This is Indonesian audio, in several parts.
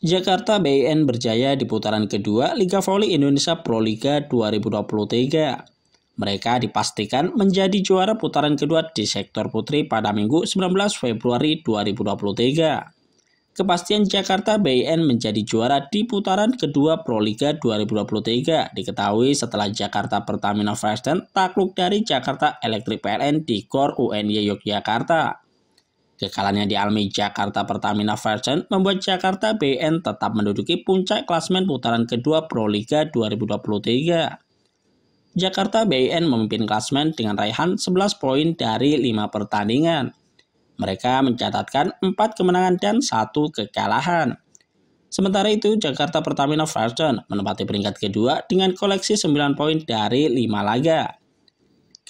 Jakarta BIN berjaya di putaran kedua Liga Voli Indonesia Pro Liga 2023. Mereka dipastikan menjadi juara putaran kedua di sektor putri pada Minggu 19 Februari 2023. Kepastian Jakarta BIN menjadi juara di putaran kedua Pro Liga 2023 diketahui setelah Jakarta Pertamina Fashion takluk dari Jakarta Electric PLN di KOR UNY Yogyakarta. Kekalannya di Almi Jakarta Pertamina Version membuat Jakarta BN tetap menduduki puncak klasmen putaran kedua Pro Liga 2023. Jakarta BN memimpin klasmen dengan raihan 11 poin dari 5 pertandingan. Mereka mencatatkan 4 kemenangan dan 1 kekalahan. Sementara itu, Jakarta Pertamina Version menempati peringkat kedua dengan koleksi 9 poin dari 5 laga.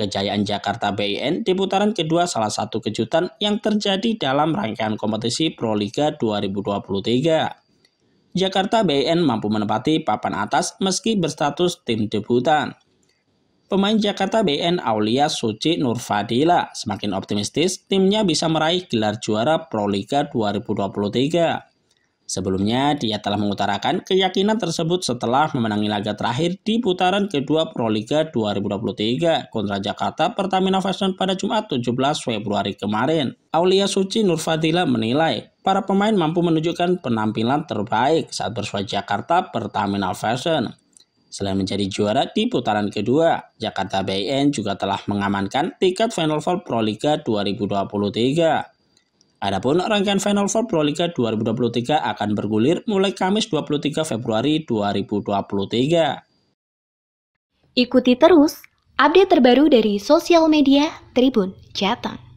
Kejayaan Jakarta BIN di putaran kedua salah satu kejutan yang terjadi dalam rangkaian kompetisi Pro Liga 2023. Jakarta BIN mampu menempati papan atas meski berstatus tim debutan. Pemain Jakarta BN Aulia Suci Nurfadila semakin optimistis timnya bisa meraih gelar juara Pro Liga 2023. Sebelumnya, dia telah mengutarakan keyakinan tersebut setelah memenangi laga terakhir di putaran kedua Pro Liga 2023 kontra Jakarta Pertamina Fashion pada Jumat 17 Februari kemarin. Aulia Suci Nurfadila menilai para pemain mampu menunjukkan penampilan terbaik saat bersua Jakarta Pertamina Fashion. Selain menjadi juara di putaran kedua, Jakarta BN juga telah mengamankan tiket Final Four Pro Liga 2023. Adapun rangkaian Final Four Pro Liga 2023 akan bergulir mulai Kamis 23 Februari 2023. Ikuti terus update terbaru dari sosial media Tribun Jateng.